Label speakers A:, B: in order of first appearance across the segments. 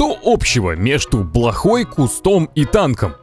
A: что общего между блохой, кустом и танком?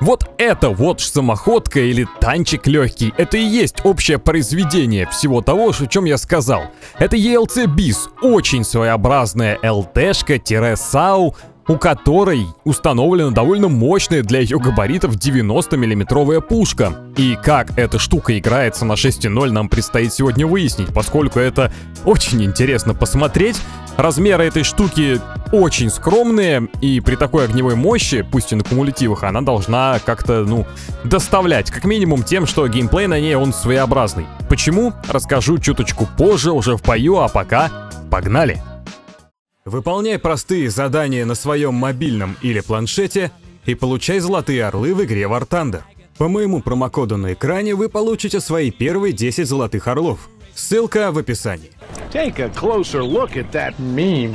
A: Вот это вот самоходка или танчик легкий, это и есть общее произведение всего того, о чем я сказал. Это ELC BIS, очень своеобразная ЛТшка-САУ, у которой установлена довольно мощная для ее габаритов 90-миллиметровая пушка. И как эта штука играется на 6.0 нам предстоит сегодня выяснить, поскольку это очень интересно посмотреть. Размеры этой штуки очень скромные, и при такой огневой мощи, пусть и на кумулятивах, она должна как-то, ну, доставлять, как минимум тем, что геймплей на ней он своеобразный. Почему? Расскажу чуточку позже, уже в бою, а пока погнали! Выполняй простые задания на своем мобильном или планшете и получай золотые орлы в игре War Thunder. По моему промокоду на экране вы получите свои первые 10 золотых орлов. Ссылка в описании.
B: Take a closer look at that meme.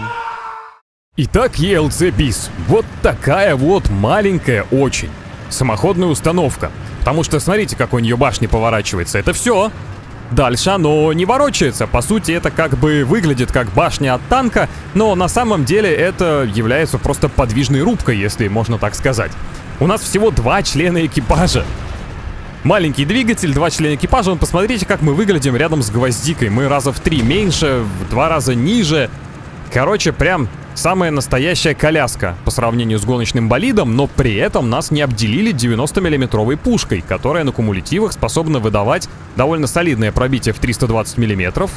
A: Итак, ELC BIS. Вот такая вот маленькая очень. Самоходная установка. Потому что смотрите, как у нее башня поворачивается. Это все. Дальше оно не ворочается. По сути, это как бы выглядит как башня от танка, но на самом деле это является просто подвижной рубкой, если можно так сказать. У нас всего два члена экипажа. Маленький двигатель, два члена экипажа. Вон, посмотрите, как мы выглядим рядом с гвоздикой. Мы раза в три меньше, в два раза ниже. Короче, прям самая настоящая коляска по сравнению с гоночным болидом, но при этом нас не обделили 90-миллиметровой пушкой, которая на кумулятивах способна выдавать довольно солидное пробитие в 320 миллиметров.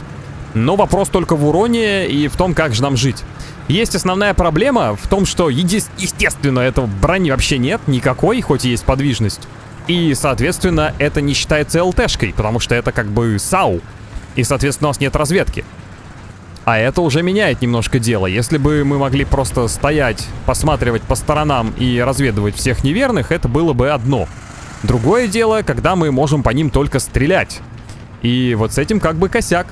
A: Но вопрос только в уроне и в том, как же нам жить. Есть основная проблема в том, что, еди- естественно, этого брони вообще нет никакой, хоть и есть подвижность. И, соответственно, это не считается ЛТшкой, потому что это как бы САУ. И, соответственно, у нас нет разведки. А это уже меняет немножко дело. Если бы мы могли просто стоять, посматривать по сторонам и разведывать всех неверных, это было бы одно. Другое дело, когда мы можем по ним только стрелять. И вот с этим как бы косяк.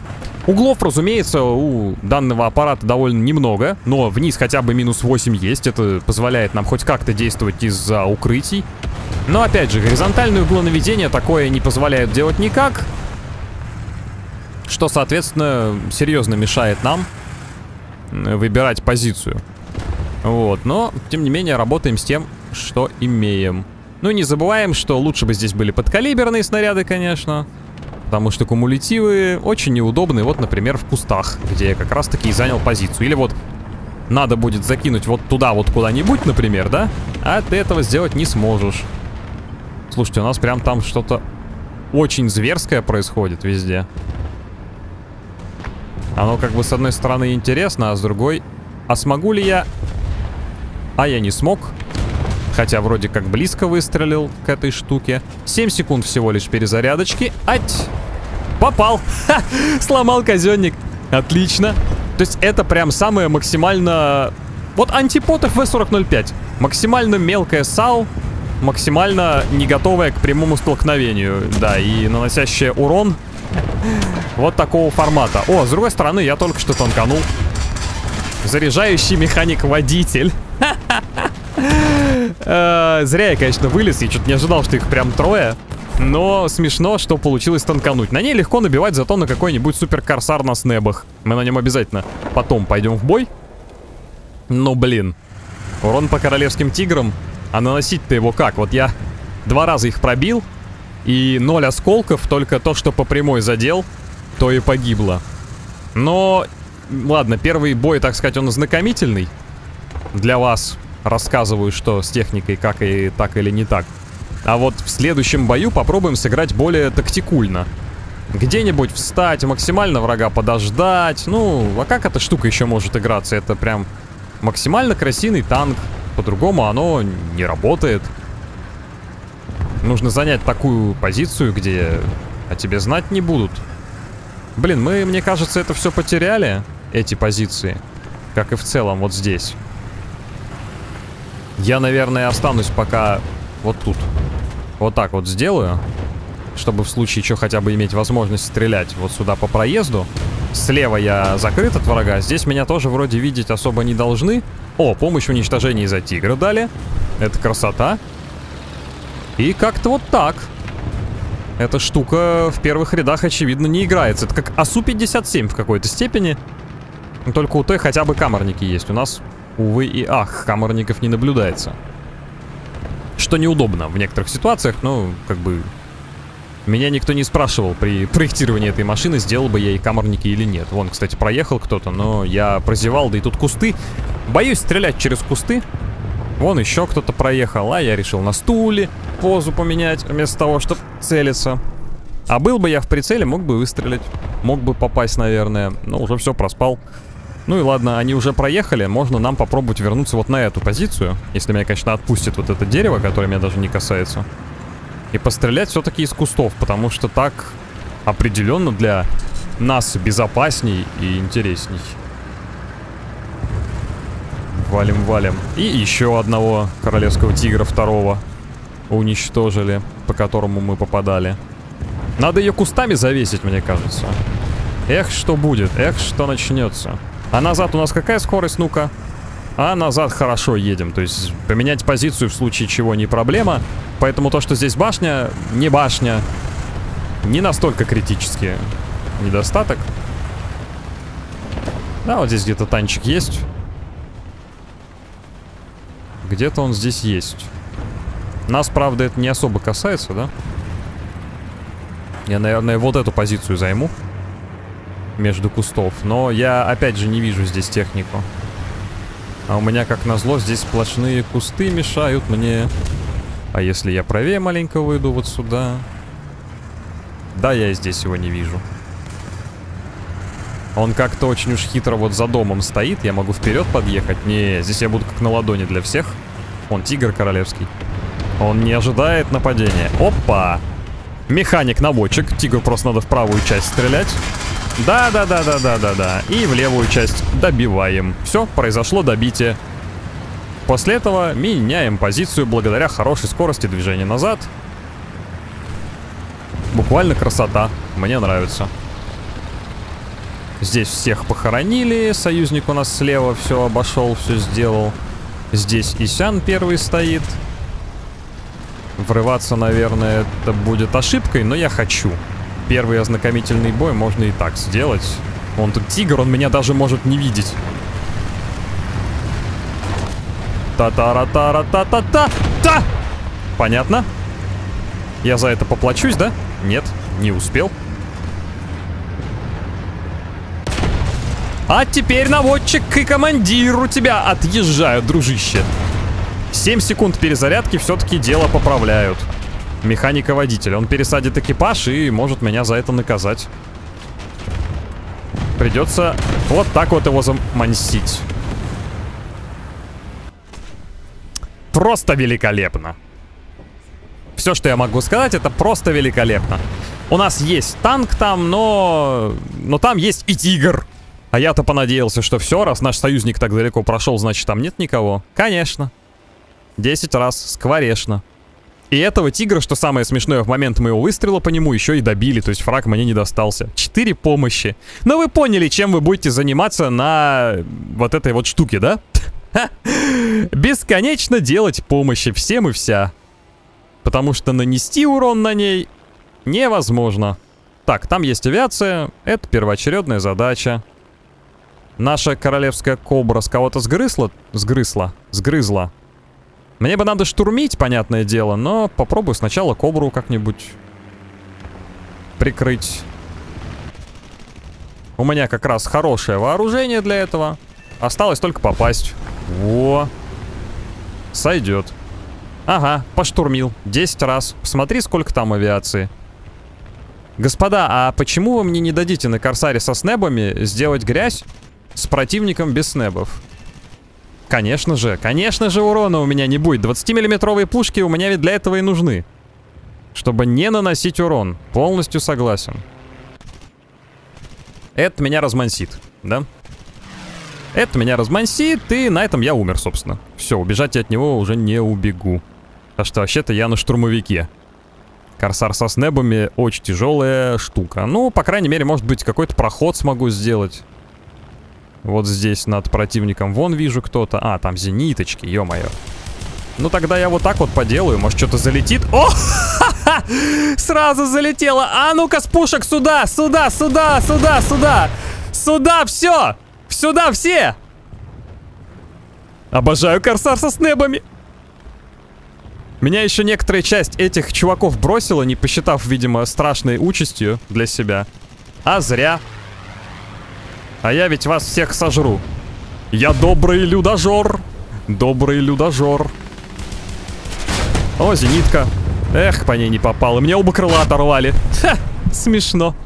A: Углов, разумеется, у данного аппарата довольно немного, но вниз хотя бы минус 8 есть, это позволяет нам хоть как-то действовать из-за укрытий. Но опять же, горизонтальное углонаведение такое не позволяет делать никак, что, соответственно, серьезно мешает нам выбирать позицию. Вот, но, тем не менее, работаем с тем, что имеем. Ну, не забываем, что лучше бы здесь были подкалиберные снаряды, конечно. Потому что кумулятивы очень неудобны, вот, например, в кустах, где я как раз-таки и занял позицию. Или вот надо будет закинуть вот туда вот куда-нибудь, например, да? А ты этого сделать не сможешь. Слушайте, у нас прям там что-то очень зверское происходит везде. Оно как бы с одной стороны интересно, а с другой... А смогу ли я... А я не смог. Хотя вроде как близко выстрелил к этой штуке. 7 секунд всего лишь перезарядочки. Ать! Попал! Ха! Сломал казенник. Отлично. То есть это прям самое максимально... Вот антипод FV4005. Максимально мелкая САУ. Максимально не готовая к прямому столкновению. Да, и наносящая урон вот такого формата. О, с другой стороны, я только что танканул. Заряжающий механик-водитель. Э, зря я, конечно, вылез. Я что-то не ожидал, что их прям трое. Но смешно, что получилось танкануть. На ней легко набивать зато на какой-нибудь суперкорсар на снэбах. Мы на нем обязательно потом пойдем в бой. Ну, блин. Урон по королевским тиграм. А наносить-то его как? Вот я два раза их пробил. И ноль осколков, только то, что по прямой задел, то и погибло. Но, ладно, первый бой, так сказать, он ознакомительный. Для вас рассказываю, что с техникой как и так или не так. А вот в следующем бою попробуем сыграть более тактикульно. Где-нибудь встать, максимально врага подождать. Ну, а как эта штука еще может играться? Это прям максимально красивый танк. По-другому оно не работает. Нужно занять такую позицию, где о тебе знать не будут. Блин, мы, мне кажется, это все потеряли, эти позиции. Как и в целом вот здесь. Я, наверное, останусь пока вот тут. Вот так вот сделаю. Чтобы в случае что хотя бы иметь возможность стрелять вот сюда по проезду. Слева я закрыт от врага. Здесь меня тоже вроде видеть особо не должны. О, помощь в уничтожении за тигра дали. Это красота. И как-то вот так. Эта штука в первых рядах, очевидно, не играется. Это как АСУ-57 в какой-то степени. Только у той хотя бы камерники есть. У нас Увы и ах, камерников не наблюдается. Что неудобно в некоторых ситуациях, но как бы... Меня никто не спрашивал при проектировании этой машины, сделал бы я и камерники или нет. Вон, кстати, проехал кто-то, но я прозевал, да и тут кусты. Боюсь стрелять через кусты. Вон еще кто-то проехал, а я решил на стуле позу поменять, вместо того, чтобы целиться. А был бы я в прицеле, мог бы выстрелить. Мог бы попасть, наверное. Но уже все, проспал. Ну и ладно, они уже проехали. Можно нам попробовать вернуться вот на эту позицию. Если меня, конечно, отпустит вот это дерево, которое меня даже не касается. И пострелять все-таки из кустов, потому что так определенно для нас безопасней и интересней. Валим, валим. И еще одного королевского тигра второго уничтожили, по которому мы попадали. Надо ее кустами завесить, мне кажется. Эх, что будет, эх, что начнется. А назад у нас какая скорость, ну-ка? А назад хорошо едем, то есть поменять позицию в случае чего не проблема. Поэтому то, что здесь башня, не башня, не настолько критический недостаток. Да, вот здесь где-то танчик есть. Где-то он здесь есть. Нас, правда, это не особо касается, да? Я, наверное, вот эту позицию займу. Между кустов. Но я, опять же, не вижу здесь технику. А у меня, как назло, здесь сплошные кусты мешают мне. А если я правее маленько выйду вот сюда? Да, я здесь его не вижу. Он как-то очень уж хитро вот за домом стоит. Я могу вперед подъехать. Не, здесь я буду как на ладони для всех. Он тигр королевский. Он не ожидает нападения. Опа! Механик-наводчик. Тигру просто надо в правую часть стрелять. Да-да-да-да-да-да-да. И в левую часть добиваем. Все, произошло добитие. После этого меняем позицию благодаря хорошей скорости движения назад. Буквально красота. Мне нравится. Здесь всех похоронили. Союзник у нас слева все обошел, все сделал. Здесь Исян первый стоит. Врываться, наверное, это будет ошибкой, но я хочу. Первый ознакомительный бой можно и так сделать. Он тут тигр, он меня даже может не видеть. Та-та-ра-та-ра-та-та-та-та! Понятно? Я за это поплачусь, да? Нет, не успел. А теперь наводчик и командир у тебя отъезжают, дружище. 7 секунд перезарядки все-таки дело поправляют. Механика-водитель. Он пересадит экипаж и может меня за это наказать. Придется вот так вот его замансить. Просто великолепно. Все, что я могу сказать, это просто великолепно. У нас есть танк там, но... Но там есть и тигр. А я-то понадеялся, что все, раз наш союзник так далеко прошел, значит там нет никого. Конечно. 10 раз, скворечно. И этого тигра, что самое смешное, в момент моего выстрела по нему еще и добили, то есть фраг мне не достался. Четыре помощи. Но вы поняли, чем вы будете заниматься на вот этой вот штуке, да? Бесконечно делать помощи всем и вся. Потому что нанести урон на ней невозможно. Так, там есть авиация, это первоочередная задача. Наша королевская кобра с кого-то сгрызла? Сгрызла. Сгрызла. Мне бы надо штурмить, понятное дело, но попробую сначала кобру как-нибудь прикрыть. У меня как раз хорошее вооружение для этого. Осталось только попасть. Во. Сойдет. Ага, поштурмил. 10 раз. Посмотри, сколько там авиации. Господа, а почему вы мне не дадите на Корсаре со снебами сделать грязь с противником без снебов? Конечно же, конечно же урона у меня не будет. 20-миллиметровые пушки у меня ведь для этого и нужны. Чтобы не наносить урон. Полностью согласен. Это меня размансит, да? Это меня размансит, и на этом я умер, собственно. Все, убежать я от него уже не убегу. А что, вообще-то я на штурмовике. Корсар со снебами очень тяжелая штука. Ну, по крайней мере, может быть, какой-то проход смогу сделать. Вот здесь над противником вон вижу кто-то. А, там зениточки, ё-моё. Ну тогда я вот так вот поделаю, может что-то залетит. О! Сразу залетело. А ну-ка с пушек сюда, сюда, сюда, сюда, сюда. Сюда все! Сюда все! Обожаю корсар со снэбами. Меня еще некоторая часть этих чуваков бросила, не посчитав, видимо, страшной участью для себя. А зря. А я ведь вас всех сожру. Я добрый людожор. Добрый людожор. О, зенитка. Эх, по ней не попал. И мне оба крыла оторвали. Ха, смешно.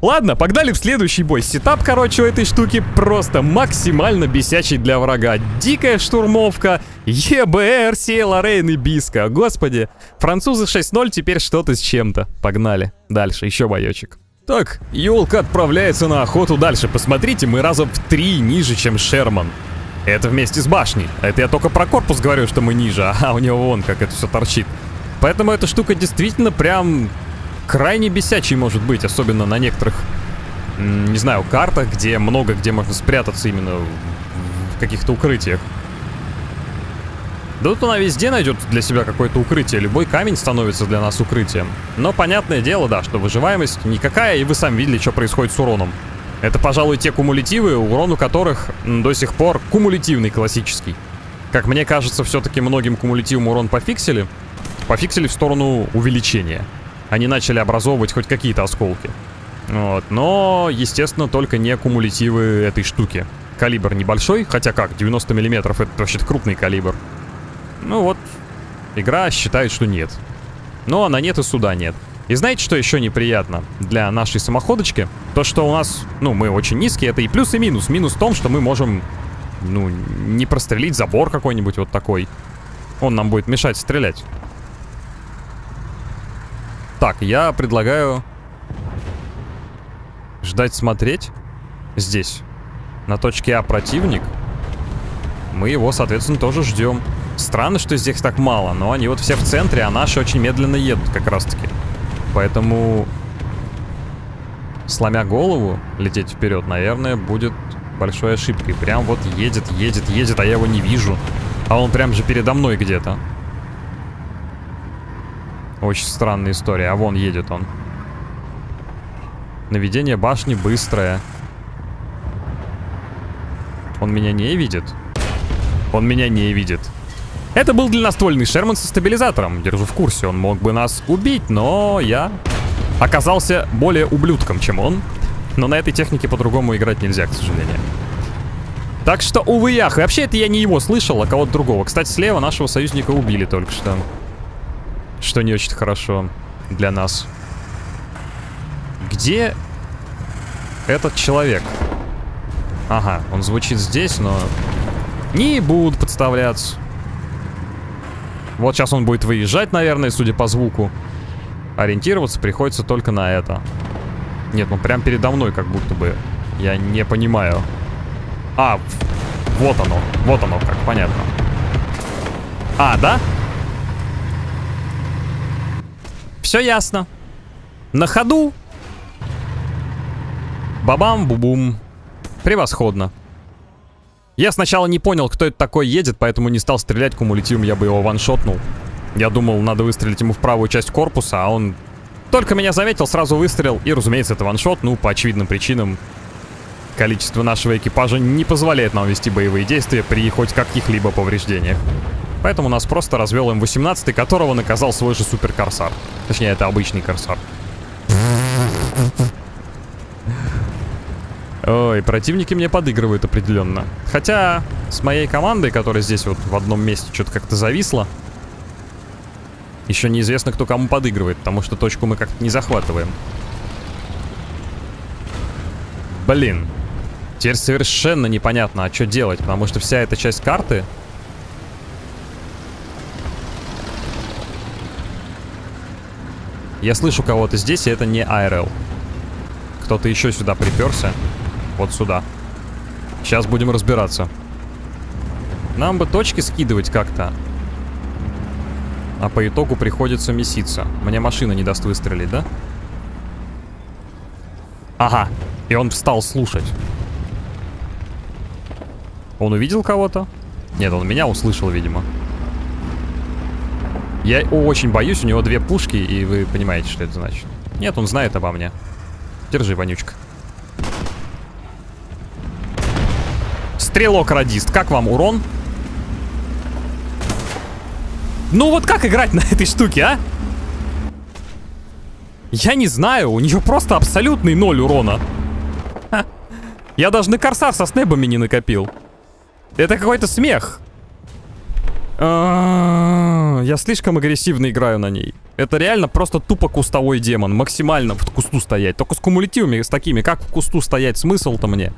A: Ладно, погнали в следующий бой. Сетап, короче, у этой штуки просто максимально бесячий для врага. Дикая штурмовка, EBR, Лоррейн и Биска. Господи, французы 6-0 теперь что-то с чем-то. Погнали. Дальше, еще боечек. Так, елка отправляется на охоту дальше. Посмотрите, мы раза в три ниже, чем Шерман. Это вместе с башней. Это я только про корпус говорю, что мы ниже, а у него вон как это все торчит. Поэтому эта штука действительно прям крайне бесячий может быть, особенно на некоторых, не знаю, картах, где много где можно спрятаться именно в каких-то укрытиях. Да тут она везде найдет для себя какое-то укрытие. Любой камень становится для нас укрытием. Но понятное дело, да, что выживаемость никакая, и вы сами видели, что происходит с уроном. Это, пожалуй, те кумулятивы, урон у которых до сих пор кумулятивный классический. Как мне кажется, все-таки многим кумулятивом урон пофиксили. Пофиксили в сторону увеличения они начали образовывать хоть какие-то осколки. Вот. Но, естественно, только не кумулятивы этой штуки. Калибр небольшой, хотя как, 90 миллиметров это вообще крупный калибр. Ну вот, игра считает, что нет. Но она нет и суда нет. И знаете, что еще неприятно для нашей самоходочки? То, что у нас, ну, мы очень низкие, это и плюс, и минус. Минус в том, что мы можем, ну, не прострелить забор какой-нибудь вот такой. Он нам будет мешать стрелять. Так, я предлагаю ждать смотреть здесь. На точке А противник. Мы его, соответственно, тоже ждем. Странно, что здесь так мало, но они вот все в центре, а наши очень медленно едут как раз-таки. Поэтому, сломя голову, лететь вперед, наверное, будет большой ошибкой. Прям вот едет, едет, едет, а я его не вижу. А он прям же передо мной где-то. Очень странная история. А вон едет он. Наведение башни быстрое. Он меня не видит? Он меня не видит. Это был длинноствольный Шерман со стабилизатором. Держу в курсе, он мог бы нас убить, но я оказался более ублюдком, чем он. Но на этой технике по-другому играть нельзя, к сожалению. Так что, увы, ях. вообще, это я не его слышал, а кого-то другого. Кстати, слева нашего союзника убили только что что не очень хорошо для нас. Где этот человек? Ага, он звучит здесь, но не будут подставляться. Вот сейчас он будет выезжать, наверное, судя по звуку. Ориентироваться приходится только на это. Нет, ну прям передо мной как будто бы. Я не понимаю. А, вот оно. Вот оно как, понятно. А, да? Все ясно. На ходу. Бабам-бубум. Превосходно. Я сначала не понял, кто это такой едет, поэтому не стал стрелять кумулятивом, я бы его ваншотнул. Я думал, надо выстрелить ему в правую часть корпуса, а он только меня заметил, сразу выстрелил. И, разумеется, это ваншот, ну, по очевидным причинам. Количество нашего экипажа не позволяет нам вести боевые действия при хоть каких-либо повреждениях. Поэтому нас просто развел М18, которого наказал свой же суперкорсар. Точнее, это обычный корсар. Ой, противники мне подыгрывают определенно. Хотя с моей командой, которая здесь вот в одном месте что-то как-то зависла, еще неизвестно, кто кому подыгрывает, потому что точку мы как-то не захватываем. Блин. Теперь совершенно непонятно, а что делать, потому что вся эта часть карты Я слышу кого-то здесь, и это не АРЛ. Кто-то еще сюда приперся. Вот сюда. Сейчас будем разбираться. Нам бы точки скидывать как-то. А по итогу приходится меситься. Мне машина не даст выстрелить, да? Ага. И он встал слушать. Он увидел кого-то? Нет, он меня услышал, видимо. Я очень боюсь, у него две пушки, и вы понимаете, что это значит. Нет, он знает обо мне. Держи, вонючка. Стрелок-радист, как вам урон? Ну вот как играть на этой штуке, а? Я не знаю, у нее просто абсолютный ноль урона. Ха. Я даже на корсар со снэбами не накопил. Это какой-то смех. А, я слишком агрессивно играю на ней. Это реально просто тупо кустовой демон. Максимально в кусту стоять. Только с кумулятивами, с такими. Как в кусту стоять? Смысл-то мне?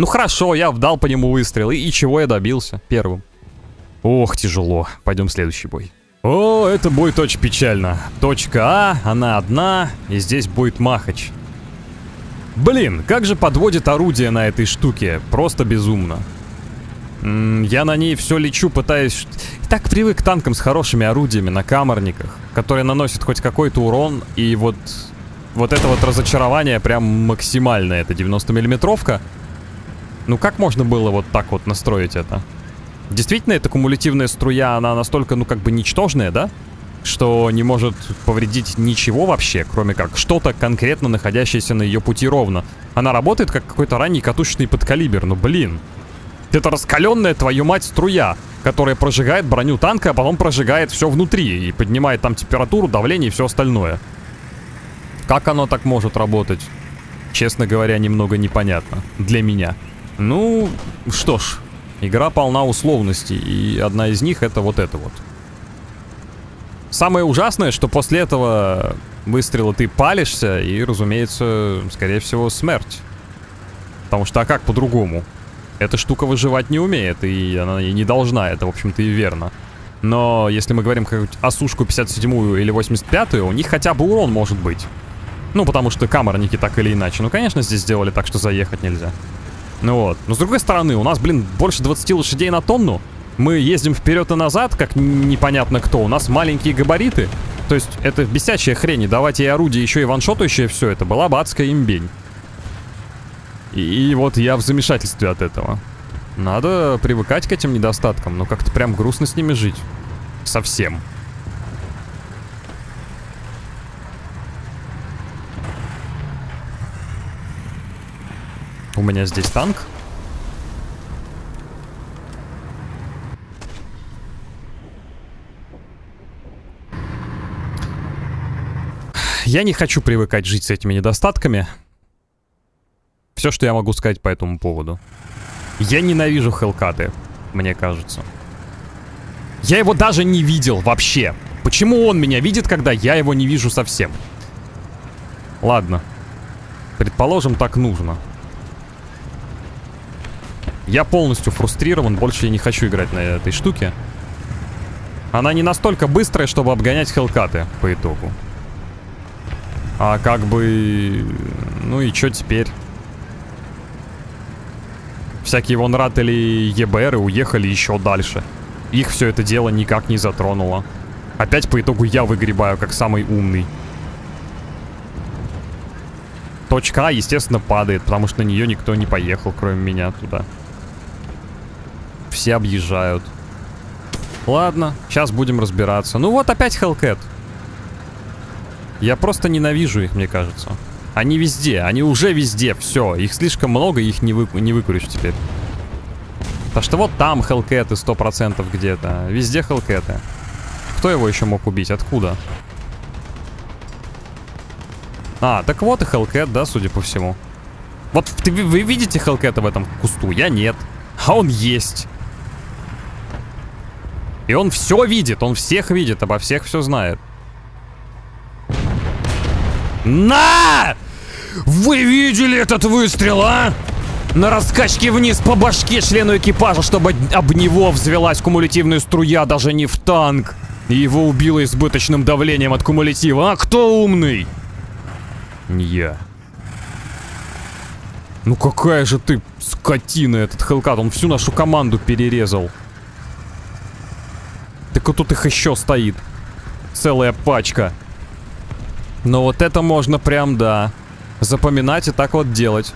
A: Ну хорошо, я вдал по нему выстрел. И, и чего я добился? Первым. Ох, тяжело. Пойдем следующий бой. О, это будет очень печально. Точка А, она одна, и здесь будет Махач. Блин, как же подводит орудие на этой штуке. Просто безумно. М -м, я на ней все лечу, пытаюсь... Так привык к танкам с хорошими орудиями на каморниках, которые наносят хоть какой-то урон, и вот... Вот это вот разочарование прям максимальное. Это 90-миллиметровка. Ну как можно было вот так вот настроить это? Действительно, эта кумулятивная струя, она настолько, ну, как бы ничтожная, да? Что не может повредить ничего вообще, кроме как что-то конкретно находящееся на ее пути ровно. Она работает как какой-то ранний катушечный подкалибер, ну блин. Это раскаленная, твою мать, струя, которая прожигает броню танка, а потом прожигает все внутри и поднимает там температуру, давление и все остальное. Как оно так может работать? Честно говоря, немного непонятно. Для меня. Ну, что ж, Игра полна условностей, и одна из них это вот это вот. Самое ужасное, что после этого выстрела ты палишься, и, разумеется, скорее всего, смерть. Потому что, а как по-другому? Эта штука выживать не умеет, и она и не должна, это, в общем-то, и верно. Но если мы говорим как осушку 57 или 85 у них хотя бы урон может быть. Ну, потому что камерники так или иначе. Ну, конечно, здесь сделали так, что заехать нельзя. Ну вот. Но с другой стороны, у нас, блин, больше 20 лошадей на тонну. Мы ездим вперед и назад, как непонятно кто. У нас маленькие габариты. То есть это бесячая хрень. И давать ей орудие еще и ваншотающее все это была бы адская имбень. И, и вот я в замешательстве от этого. Надо привыкать к этим недостаткам, но как-то прям грустно с ними жить. Совсем. У меня здесь танк. Я не хочу привыкать жить с этими недостатками. Все, что я могу сказать по этому поводу. Я ненавижу Хелкаты, мне кажется. Я его даже не видел вообще. Почему он меня видит, когда я его не вижу совсем? Ладно. Предположим, так нужно. Я полностью фрустрирован, больше я не хочу играть на этой штуке. Она не настолько быстрая, чтобы обгонять хелкаты по итогу. А как бы... Ну и что теперь? Всякие вон рад или ЕБРы уехали еще дальше. Их все это дело никак не затронуло. Опять по итогу я выгребаю как самый умный. Точка А, естественно, падает, потому что на нее никто не поехал, кроме меня туда все объезжают. Ладно, сейчас будем разбираться. Ну вот опять Hellcat. Я просто ненавижу их, мне кажется. Они везде, они уже везде, все. Их слишком много, их не, вы, не выкуришь теперь. Так что вот там сто процентов где-то. Везде Hellcat. Кто его еще мог убить? Откуда? А, так вот и Hellcat, да, судя по всему. Вот ты, вы видите Hellcat в этом кусту? Я нет. А он есть. И он все видит, он всех видит, обо всех все знает. На! Вы видели этот выстрел, а? На раскачке вниз по башке члену экипажа, чтобы об него взвелась кумулятивная струя, даже не в танк. И его убило избыточным давлением от кумулятива. А кто умный? Не я. Ну какая же ты скотина, этот Хелкат. Он всю нашу команду перерезал. Так вот тут их еще стоит. Целая пачка. Но вот это можно прям, да, запоминать и так вот делать.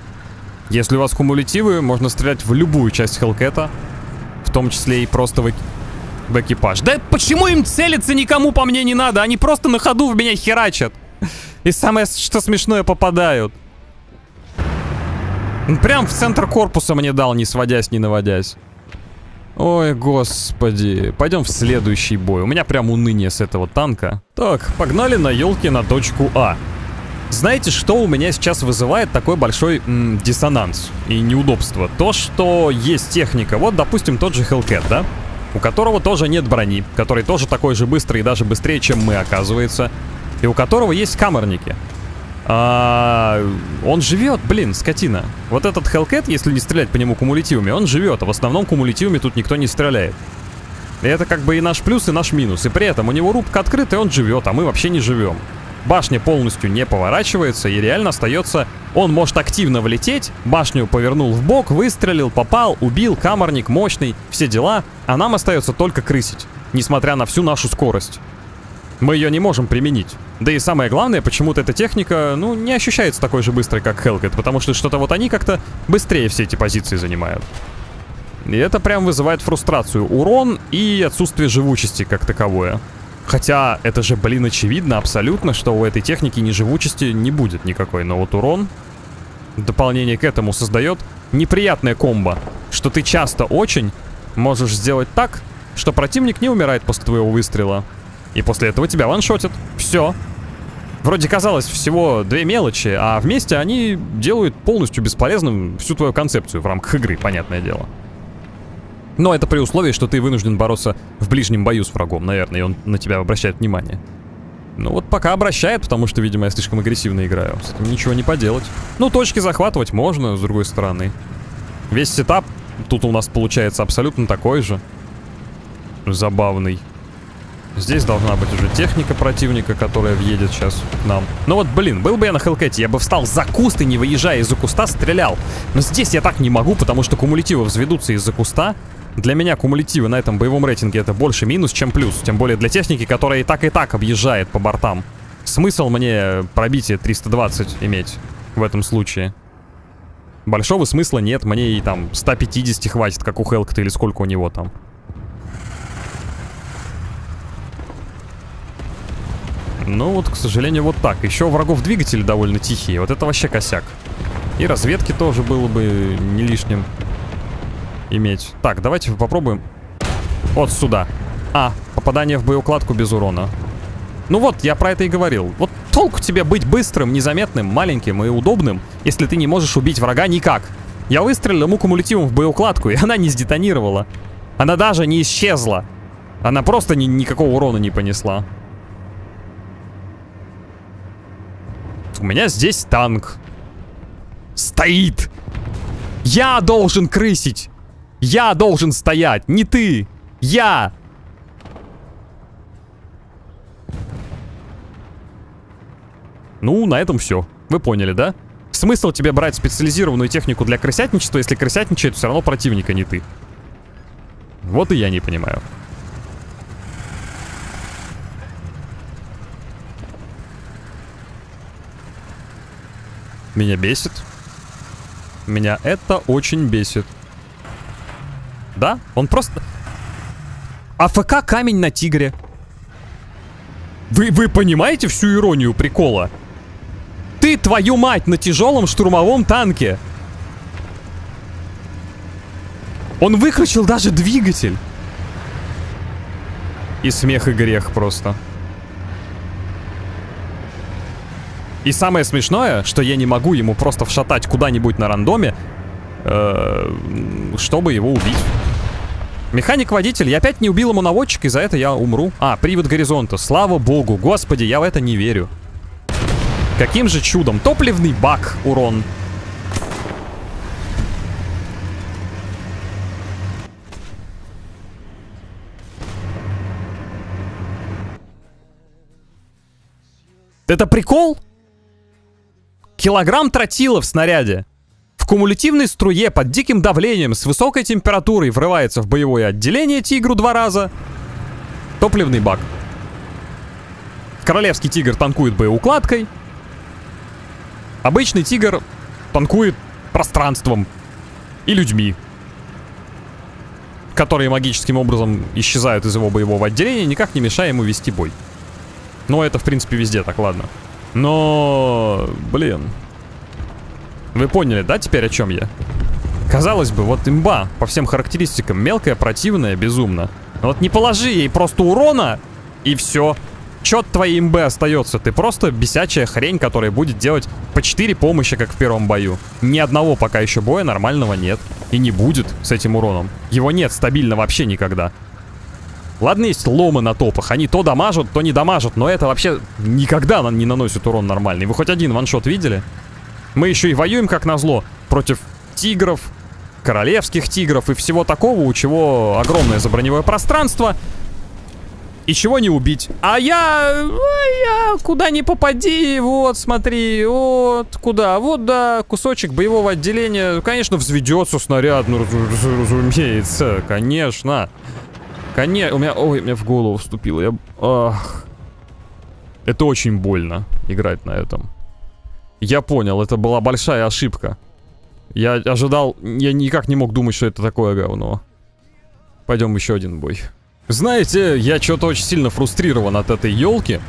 A: Если у вас кумулятивы, можно стрелять в любую часть Хелкета. В том числе и просто в, в экипаж. Да почему им целиться никому по мне не надо? Они просто на ходу в меня херачат. И самое, что смешное, попадают. Прям в центр корпуса мне дал, не сводясь, не наводясь. Ой, господи. Пойдем в следующий бой. У меня прям уныние с этого танка. Так, погнали на елке на точку А. Знаете, что у меня сейчас вызывает такой большой м, диссонанс и неудобство? То, что есть техника. Вот, допустим, тот же Hellcat, да? У которого тоже нет брони, который тоже такой же быстрый и даже быстрее, чем мы, оказывается. И у которого есть камерники. А, он живет, блин, скотина. Вот этот Hellcat, если не стрелять по нему кумулятивами, он живет, а в основном кумулятивами тут никто не стреляет. И это как бы и наш плюс, и наш минус. И при этом у него рубка открыта, и он живет, а мы вообще не живем. Башня полностью не поворачивается, и реально остается... Он может активно влететь, башню повернул в бок, выстрелил, попал, убил, камерник мощный, все дела, а нам остается только крысить, несмотря на всю нашу скорость. Мы ее не можем применить. Да и самое главное, почему-то эта техника, ну, не ощущается такой же быстрой, как Hellcat, потому что что-то вот они как-то быстрее все эти позиции занимают. И это прям вызывает фрустрацию. Урон и отсутствие живучести как таковое. Хотя это же, блин, очевидно абсолютно, что у этой техники ни живучести не будет никакой. Но вот урон, дополнение к этому создает неприятное комбо, что ты часто очень можешь сделать так, что противник не умирает после твоего выстрела. И после этого тебя ваншотят. Все. Вроде казалось всего две мелочи, а вместе они делают полностью бесполезным всю твою концепцию в рамках игры, понятное дело. Но это при условии, что ты вынужден бороться в ближнем бою с врагом, наверное, и он на тебя обращает внимание. Ну вот пока обращает, потому что, видимо, я слишком агрессивно играю. С этим ничего не поделать. Ну, точки захватывать можно, с другой стороны. Весь сетап тут у нас получается абсолютно такой же. Забавный. Здесь должна быть уже техника противника, которая въедет сейчас к нам. Ну вот, блин, был бы я на Хелкете, я бы встал за куст и, не выезжая из-за куста, стрелял. Но здесь я так не могу, потому что кумулятивы взведутся из-за куста. Для меня кумулятивы на этом боевом рейтинге это больше минус, чем плюс. Тем более для техники, которая и так и так объезжает по бортам. Смысл мне пробитие 320 иметь в этом случае? Большого смысла нет, мне и там 150 хватит, как у Хелкта или сколько у него там. Ну вот, к сожалению, вот так. Еще врагов двигатели довольно тихие. Вот это вообще косяк. И разведки тоже было бы не лишним иметь. Так, давайте попробуем. Вот сюда. А, попадание в боеукладку без урона. Ну вот, я про это и говорил. Вот толку тебе быть быстрым, незаметным, маленьким и удобным, если ты не можешь убить врага никак. Я выстрелил ему кумулятивом в боеукладку, и она не сдетонировала. Она даже не исчезла. Она просто ни никакого урона не понесла. У меня здесь танк. Стоит. Я должен крысить. Я должен стоять, не ты. Я. Ну, на этом все. Вы поняли, да? Смысл тебе брать специализированную технику для крысятничества, если крысятничает все равно противника, не ты. Вот и я не понимаю. Меня бесит. Меня это очень бесит. Да? Он просто... АФК камень на тигре. Вы, вы понимаете всю иронию прикола? Ты, твою мать, на тяжелом штурмовом танке. Он выключил даже двигатель. И смех и грех просто. И самое смешное, что я не могу ему просто вшатать куда-нибудь на рандоме, э, чтобы его убить. Механик-водитель, я опять не убил ему наводчик, и за это я умру. А, привод горизонта, слава богу, господи, я в это не верю. Каким же чудом? Топливный бак, урон. Это прикол? Килограмм тротила в снаряде. В кумулятивной струе под диким давлением с высокой температурой врывается в боевое отделение тигру два раза. Топливный бак. Королевский тигр танкует боеукладкой. Обычный тигр танкует пространством и людьми, которые магическим образом исчезают из его боевого отделения, никак не мешая ему вести бой. Но это, в принципе, везде так, ладно. Но, блин. Вы поняли, да, теперь о чем я? Казалось бы, вот имба по всем характеристикам. Мелкая, противная, безумно. Но вот не положи ей просто урона, и все. Че от твоей имбы остается? Ты просто бесячая хрень, которая будет делать по 4 помощи, как в первом бою. Ни одного пока еще боя нормального нет. И не будет с этим уроном. Его нет стабильно вообще никогда. Ладно, есть ломы на топах. Они то дамажат, то не дамажат. Но это вообще никогда не наносит урон нормальный. Вы хоть один ваншот видели? Мы еще и воюем, как назло, против тигров, королевских тигров и всего такого, у чего огромное заброневое пространство. И чего не убить? А я... А я... Куда не попади, вот, смотри, вот, куда? Вот, да, кусочек боевого отделения. Конечно, взведется снаряд, ну, разумеется, конечно. Конечно, у меня... Ой, меня в голову вступило. Я... Ах. Это очень больно, играть на этом. Я понял, это была большая ошибка. Я ожидал... Я никак не мог думать, что это такое говно. Пойдем еще один бой. Знаете, я что-то очень сильно фрустрирован от этой елки.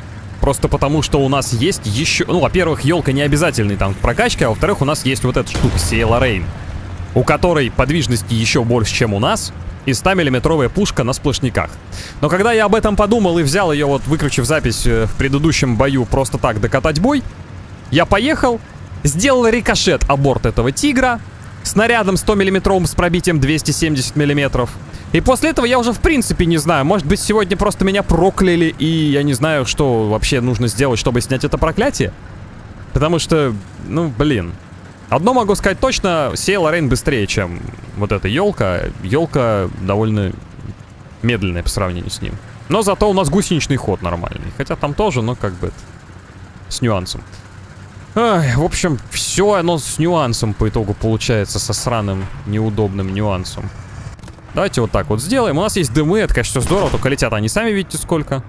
A: Просто потому, что у нас есть еще... Ну, во-первых, елка не обязательный танк прокачки, а во-вторых, у нас есть вот эта штука, Сейла Рейн. У которой подвижности еще больше, чем у нас и 100-миллиметровая пушка на сплошняках. Но когда я об этом подумал и взял ее, вот выключив запись э, в предыдущем бою, просто так докатать бой, я поехал, сделал рикошет о борт этого тигра, снарядом 100-миллиметровым с пробитием 270 миллиметров. И после этого я уже в принципе не знаю, может быть сегодня просто меня прокляли, и я не знаю, что вообще нужно сделать, чтобы снять это проклятие. Потому что, ну, блин, Одно могу сказать точно, Сейла Рейн быстрее, чем вот эта елка. Елка довольно медленная по сравнению с ним. Но зато у нас гусеничный ход нормальный. Хотя там тоже, но как бы с нюансом. Ай, в общем, все оно с нюансом по итогу получается, со сраным неудобным нюансом. Давайте вот так вот сделаем. У нас есть дымы, это, конечно, здорово, только летят они сами, видите, сколько.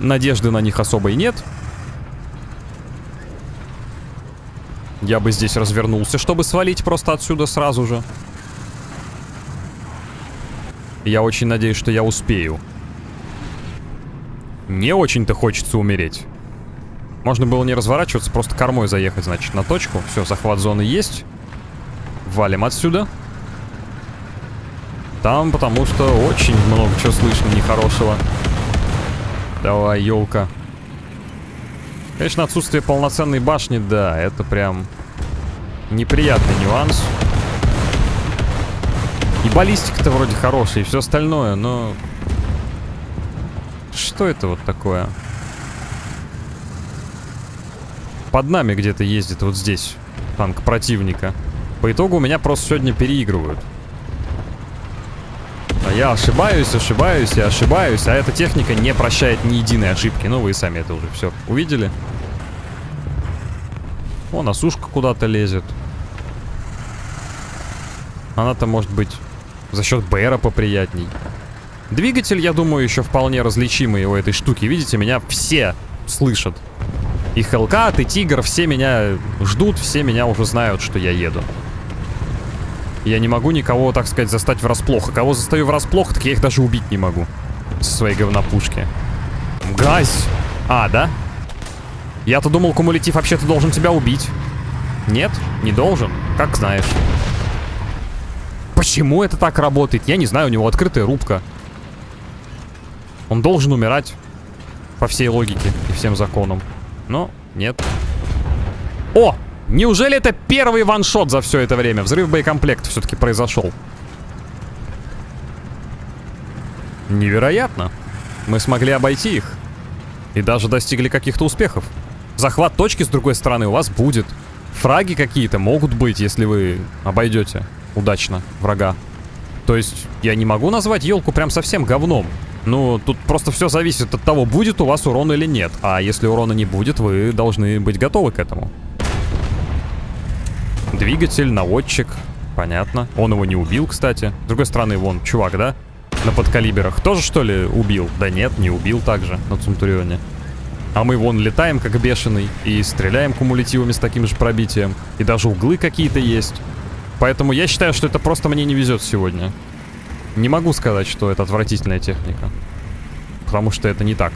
A: Надежды на них особой нет. Я бы здесь развернулся, чтобы свалить просто отсюда сразу же. Я очень надеюсь, что я успею. Не очень-то хочется умереть. Можно было не разворачиваться, просто кормой заехать, значит, на точку. Все, захват зоны есть. Валим отсюда. Там, потому что очень много чего слышно нехорошего. Давай, елка. Конечно, отсутствие полноценной башни, да, это прям неприятный нюанс. И баллистика-то вроде хорошая, и все остальное, но... Что это вот такое? Под нами где-то ездит вот здесь танк противника. По итогу у меня просто сегодня переигрывают. Я ошибаюсь, ошибаюсь и ошибаюсь, а эта техника не прощает ни единой ошибки. Ну, вы сами это уже все увидели. О, насушка куда-то лезет. Она-то может быть за счет БРа поприятней. Двигатель, я думаю, еще вполне различимый у этой штуки. Видите, меня все слышат. И Хелкат, и Тигр, все меня ждут, все меня уже знают, что я еду. Я не могу никого, так сказать, застать врасплох. А кого застаю врасплох, так я их даже убить не могу. Со своей говнопушки. Гась! А, да? Я-то думал, кумулятив вообще-то должен тебя убить. Нет, не должен. Как знаешь. Почему это так работает? Я не знаю, у него открытая рубка. Он должен умирать. По всей логике и всем законам. Но нет. О! Неужели это первый ваншот за все это время? Взрыв боекомплекта все-таки произошел. Невероятно. Мы смогли обойти их. И даже достигли каких-то успехов. Захват точки с другой стороны у вас будет. Фраги какие-то могут быть, если вы обойдете удачно врага. То есть я не могу назвать елку прям совсем говном. Ну, тут просто все зависит от того, будет у вас урон или нет. А если урона не будет, вы должны быть готовы к этому. Двигатель, наводчик. Понятно. Он его не убил, кстати. С другой стороны, вон, чувак, да? На подкалиберах. Тоже, что ли, убил? Да нет, не убил также на Центурионе. А мы вон летаем как бешеный и стреляем кумулятивами с таким же пробитием. И даже углы какие-то есть. Поэтому я считаю, что это просто мне не везет сегодня. Не могу сказать, что это отвратительная техника. Потому что это не так.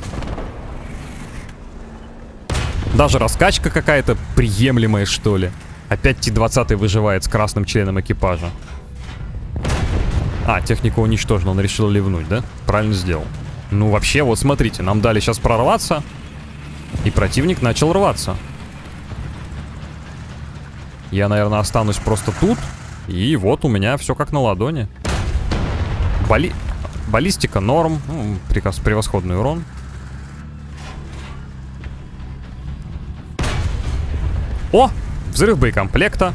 A: Даже раскачка какая-то приемлемая, что ли. Опять Т-20 выживает с красным членом экипажа. А, техника уничтожена, он решил ливнуть, да? Правильно сделал. Ну, вообще, вот смотрите, нам дали сейчас прорваться, и противник начал рваться. Я, наверное, останусь просто тут, и вот у меня все как на ладони. Бали... Баллистика норм, ну, приказ, превосходный урон. О! Взрыв боекомплекта.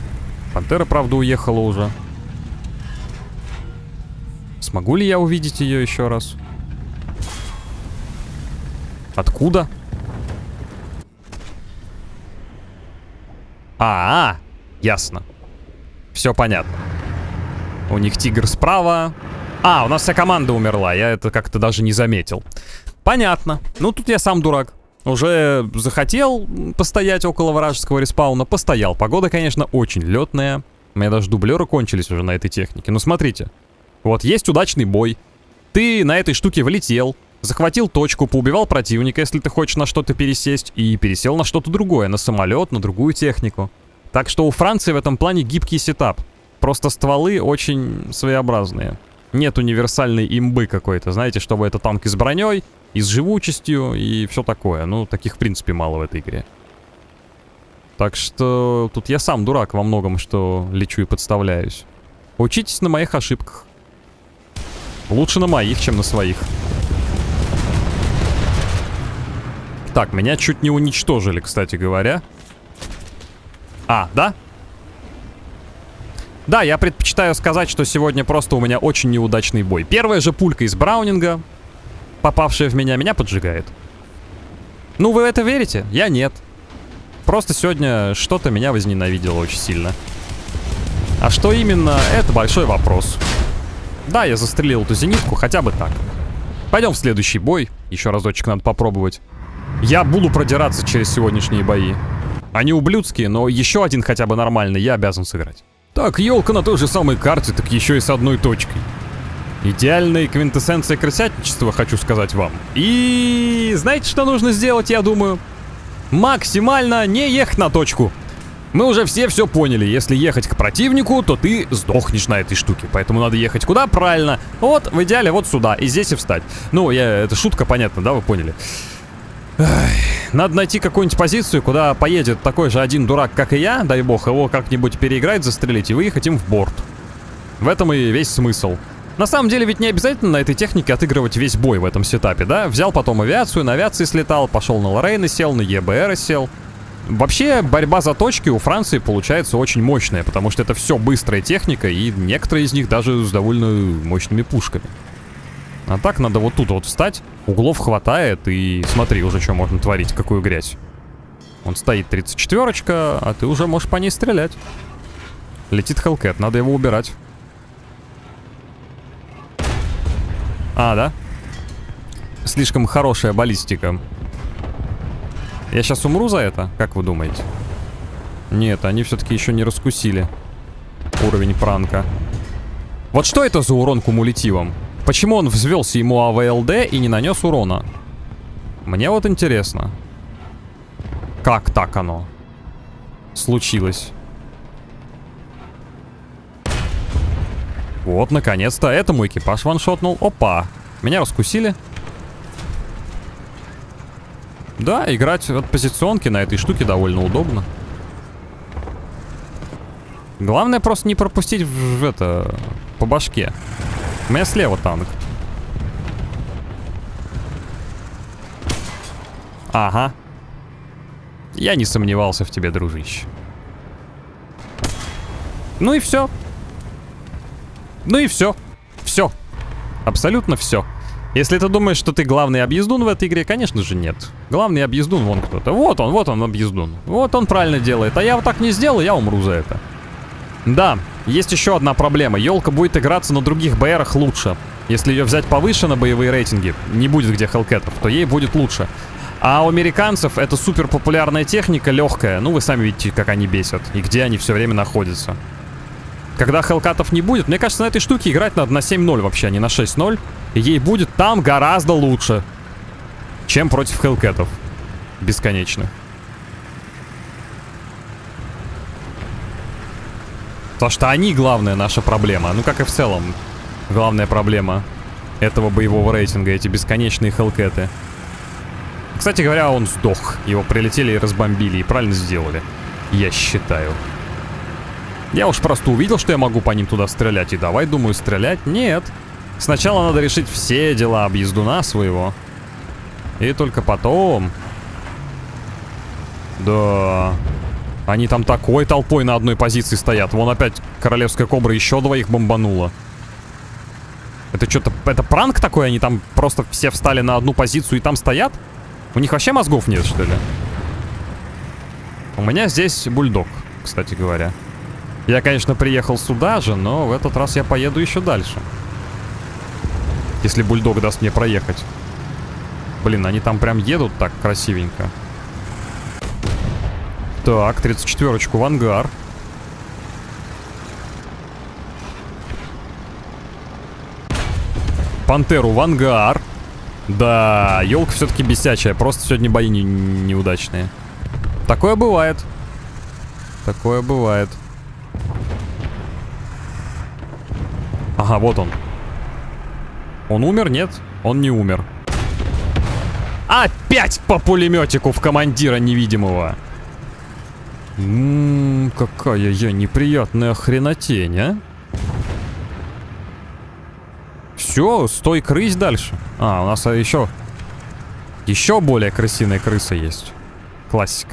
A: Пантера, правда, уехала уже. Смогу ли я увидеть ее еще раз? Откуда? А, -а, -а ясно. Все понятно. У них тигр справа. А, у нас вся команда умерла. Я это как-то даже не заметил. Понятно. Ну, тут я сам дурак. Уже захотел постоять около вражеского респауна, постоял. Погода, конечно, очень летная. У меня даже дублеры кончились уже на этой технике. Ну, смотрите. Вот есть удачный бой. Ты на этой штуке влетел, захватил точку, поубивал противника, если ты хочешь на что-то пересесть, и пересел на что-то другое, на самолет, на другую технику. Так что у Франции в этом плане гибкий сетап. Просто стволы очень своеобразные. Нет универсальной имбы какой-то, знаете, чтобы это танк с броней, и с живучестью, и все такое. Ну, таких, в принципе, мало в этой игре. Так что тут я сам дурак во многом, что лечу и подставляюсь. Учитесь на моих ошибках. Лучше на моих, чем на своих. Так, меня чуть не уничтожили, кстати говоря. А, да? Да, я предпочитаю сказать, что сегодня просто у меня очень неудачный бой. Первая же пулька из Браунинга попавшая в меня, меня поджигает. Ну, вы это верите? Я нет. Просто сегодня что-то меня возненавидело очень сильно. А что именно, это большой вопрос. Да, я застрелил эту зенитку, хотя бы так. Пойдем в следующий бой. Еще разочек надо попробовать. Я буду продираться через сегодняшние бои. Они ублюдские, но еще один хотя бы нормальный я обязан сыграть. Так, елка на той же самой карте, так еще и с одной точкой. Идеальная квинтэссенция крысятничества, хочу сказать вам. И знаете, что нужно сделать, я думаю? Максимально не ехать на точку. Мы уже все все поняли. Если ехать к противнику, то ты сдохнешь на этой штуке. Поэтому надо ехать куда? Правильно. Вот, в идеале вот сюда. И здесь и встать. Ну, я, это шутка, понятно, да, вы поняли? Надо найти какую-нибудь позицию, куда поедет такой же один дурак, как и я, дай бог, его как-нибудь переиграть, застрелить и выехать им в борт. В этом и весь смысл. На самом деле ведь не обязательно на этой технике отыгрывать весь бой в этом сетапе, да? Взял потом авиацию, на авиации слетал, пошел на Лорейны сел, на ЕБР сел. Вообще, борьба за точки у Франции получается очень мощная, потому что это все быстрая техника, и некоторые из них даже с довольно мощными пушками. А так надо вот тут вот встать, углов хватает, и смотри уже, что можно творить, какую грязь. Он стоит 34-очка, а ты уже можешь по ней стрелять. Летит Хелкет, надо его убирать. А, да? Слишком хорошая баллистика. Я сейчас умру за это? Как вы думаете? Нет, они все-таки еще не раскусили уровень пранка. Вот что это за урон кумулятивом? Почему он взвелся ему АВЛД и не нанес урона? Мне вот интересно. Как так оно случилось? Вот, наконец-то, этому экипаж ваншотнул. Опа, меня раскусили. Да, играть от позиционки на этой штуке довольно удобно. Главное просто не пропустить в, в это по башке. У меня слева танк. Ага. Я не сомневался в тебе, дружище. Ну и все. Ну и все. Все. Абсолютно все. Если ты думаешь, что ты главный объездун в этой игре, конечно же нет. Главный объездун вон кто-то. Вот он, вот он объездун. Вот он правильно делает. А я вот так не сделал, я умру за это. Да, есть еще одна проблема. Елка будет играться на других БРах лучше. Если ее взять повыше на боевые рейтинги, не будет где хелкетов, то ей будет лучше. А у американцев это супер популярная техника, легкая. Ну, вы сами видите, как они бесят. И где они все время находятся. Когда хелкатов не будет, мне кажется, на этой штуке играть надо на 7-0 вообще, а не на 6-0. И ей будет там гораздо лучше, чем против хелкетов. Бесконечно. Потому что они главная наша проблема. Ну, как и в целом. Главная проблема этого боевого рейтинга, эти бесконечные хелкеты. Кстати говоря, он сдох. Его прилетели и разбомбили, и правильно сделали. Я считаю. Я уж просто увидел, что я могу по ним туда стрелять, и давай, думаю, стрелять. Нет. Сначала надо решить все дела объездуна своего. И только потом... Да... Они там такой толпой на одной позиции стоят. Вон опять королевская кобра еще двоих бомбанула. Это что-то... Это пранк такой? Они там просто все встали на одну позицию и там стоят? У них вообще мозгов нет, что ли? У меня здесь бульдог, кстати говоря. Я, конечно, приехал сюда же, но в этот раз я поеду еще дальше. Если бульдог даст мне проехать. Блин, они там прям едут так красивенько. Так, 34-очку в ангар. Пантеру в ангар. Да, елка все-таки бесячая. Просто сегодня бои не неудачные. Такое бывает. Такое бывает. Ага, вот он. Он умер? Нет, он не умер. Опять по пулеметику в командира невидимого. Ммм, какая я неприятная хренотень, а? Все, стой, крысь дальше. А, у нас еще... Еще более крысиная крыса есть. Классик.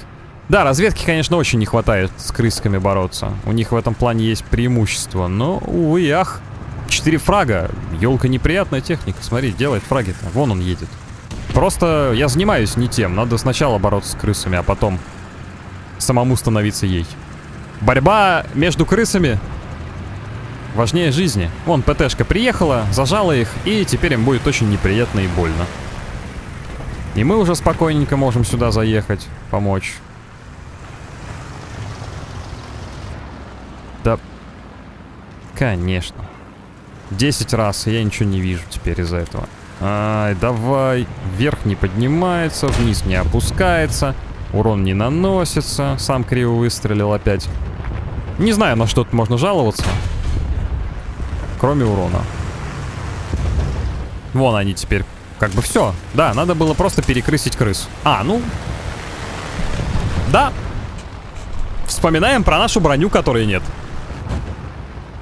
A: Да, разведки, конечно, очень не хватает с крысками бороться. У них в этом плане есть преимущество. Но, увы, ах. Четыре фрага. Елка неприятная техника. Смотри, делает фраги-то. Вон он едет. Просто я занимаюсь не тем. Надо сначала бороться с крысами, а потом самому становиться ей. Борьба между крысами важнее жизни. Вон, ПТшка приехала, зажала их, и теперь им будет очень неприятно и больно. И мы уже спокойненько можем сюда заехать, помочь. Конечно. Десять раз, я ничего не вижу теперь из-за этого. Ай, давай. Вверх не поднимается, вниз не опускается. Урон не наносится. Сам криво выстрелил опять. Не знаю, на что тут можно жаловаться. Кроме урона. Вон они теперь. Как бы все. Да, надо было просто перекрысить крыс. А, ну... Да. Вспоминаем про нашу броню, которой нет.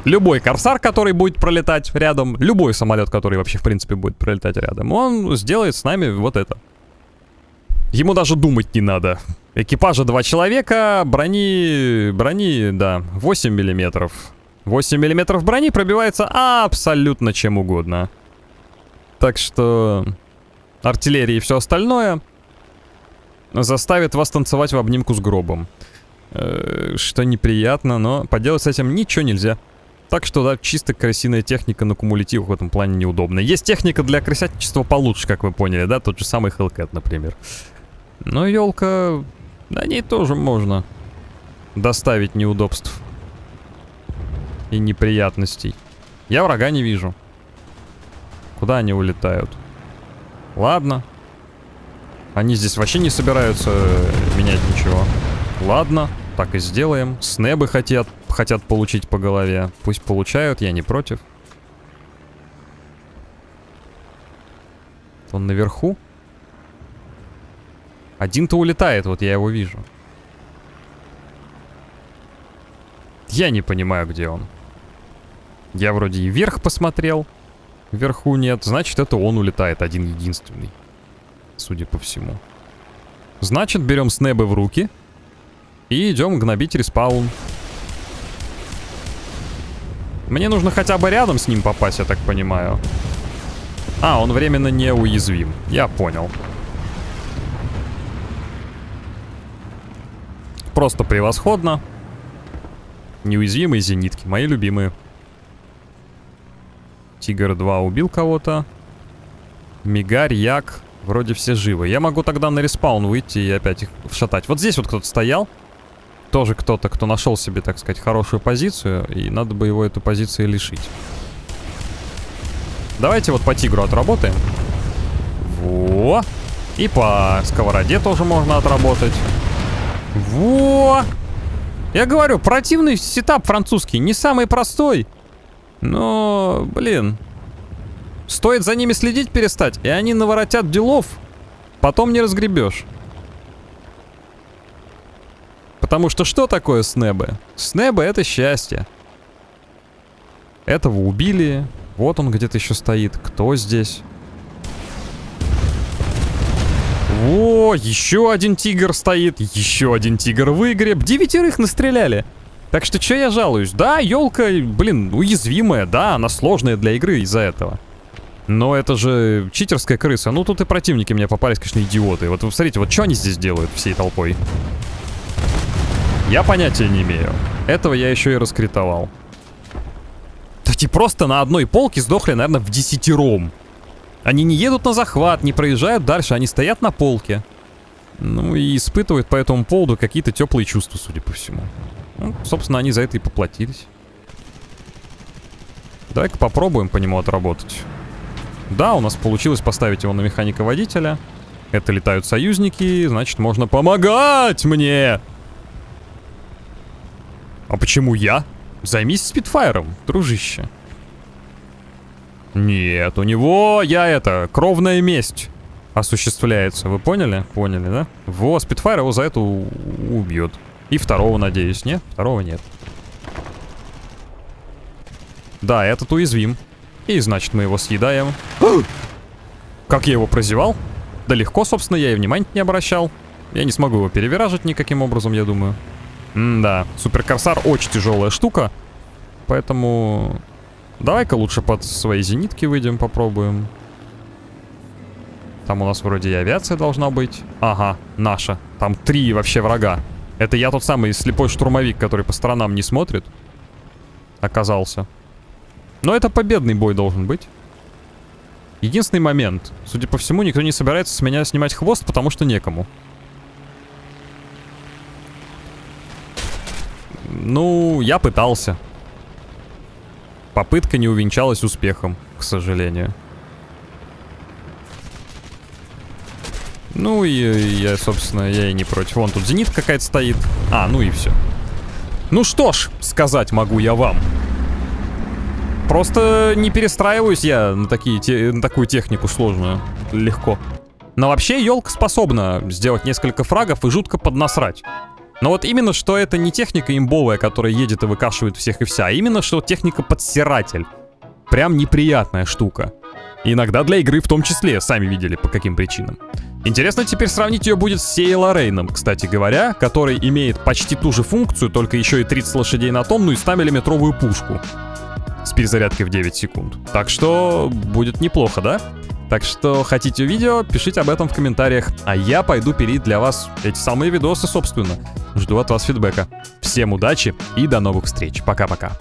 A: Любой корсар, который будет пролетать рядом, любой самолет, который вообще, в принципе, будет пролетать рядом, он сделает с нами вот это. Ему даже думать не надо. Экипажа два человека, брони, брони, да, 8 миллиметров. 8 миллиметров брони пробивается абсолютно чем угодно. Так что артиллерия и все остальное заставит вас танцевать в обнимку с гробом. Э, что неприятно, но поделать с этим ничего нельзя. Так что, да, чисто крысиная техника на кумулятивах в этом плане неудобная. Есть техника для крысятничества получше, как вы поняли, да? Тот же самый Hellcat, например. Но елка... На ней тоже можно доставить неудобств. И неприятностей. Я врага не вижу. Куда они улетают? Ладно. Они здесь вообще не собираются менять ничего. Ладно, так и сделаем. Снебы хотят, хотят получить по голове. Пусть получают, я не против. Он наверху? Один-то улетает, вот я его вижу. Я не понимаю, где он. Я вроде и вверх посмотрел. Вверху нет. Значит, это он улетает один-единственный. Судя по всему. Значит, берем снэбы в руки. И идем гнобить респаун. Мне нужно хотя бы рядом с ним попасть, я так понимаю. А, он временно неуязвим. Я понял. Просто превосходно. Неуязвимые зенитки, мои любимые. Тигр 2 убил кого-то. Мигарь, Як, вроде все живы. Я могу тогда на респаун выйти и опять их вшатать. Вот здесь вот кто-то стоял. Тоже кто-то, кто нашел себе, так сказать, хорошую позицию. И надо бы его эту позицию лишить. Давайте вот по тигру отработаем. Во! И по сковороде тоже можно отработать. Во! Я говорю, противный сетап французский, не самый простой. Но, блин, стоит за ними следить перестать, и они наворотят делов, потом не разгребешь. Потому что что такое снэбы? Снэбы это счастье. Этого убили. Вот он где-то еще стоит. Кто здесь? О, еще один тигр стоит. Еще один тигр в игре. Девятерых настреляли. Так что что я жалуюсь? Да, елка, блин, уязвимая. Да, она сложная для игры из-за этого. Но это же читерская крыса. Ну, тут и противники мне попались, конечно, идиоты. Вот вы посмотрите, вот что они здесь делают всей толпой? Я понятия не имею. Этого я еще и раскритовал. Эти просто на одной полке сдохли, наверное, в десятером. Они не едут на захват, не проезжают дальше, они стоят на полке. Ну и испытывают по этому поводу какие-то теплые чувства, судя по всему. Ну, собственно, они за это и поплатились. Давай-ка попробуем по нему отработать. Да, у нас получилось поставить его на механика-водителя. Это летают союзники, значит, можно помогать мне! А почему я? Займись спидфайром, дружище. Нет, у него, я это, кровная месть осуществляется. Вы поняли? Поняли, да? Во, спидфайр его за это убьет. И второго, надеюсь, нет? Второго нет. Да, этот уязвим. И значит мы его съедаем. как я его прозевал? Да легко, собственно, я и внимания не обращал. Я не смогу его перевиражить никаким образом, я думаю. М-да, суперкорсар очень тяжелая штука. Поэтому... Давай-ка лучше под свои зенитки выйдем, попробуем. Там у нас вроде и авиация должна быть. Ага, наша. Там три вообще врага. Это я тот самый слепой штурмовик, который по сторонам не смотрит. Оказался. Но это победный бой должен быть. Единственный момент. Судя по всему, никто не собирается с меня снимать хвост, потому что некому. Ну, я пытался. Попытка не увенчалась успехом, к сожалению. Ну и я, собственно, я и не против. Вон тут зенит какая-то стоит. А, ну и все. Ну что ж, сказать могу я вам. Просто не перестраиваюсь я на, такие, те, на такую технику сложную. Легко. Но вообще елка способна сделать несколько фрагов и жутко поднасрать. Но вот именно, что это не техника имбовая, которая едет и выкашивает всех и вся, а именно, что техника-подсиратель. Прям неприятная штука. Иногда для игры в том числе, сами видели, по каким причинам. Интересно теперь сравнить ее будет с Сей Лорейном, кстати говоря, который имеет почти ту же функцию, только еще и 30 лошадей на тонну и 100-миллиметровую пушку. С перезарядкой в 9 секунд. Так что будет неплохо, да? Так что хотите видео, пишите об этом в комментариях, а я пойду пилить для вас эти самые видосы, собственно. Жду от вас фидбэка. Всем удачи и до новых встреч. Пока-пока.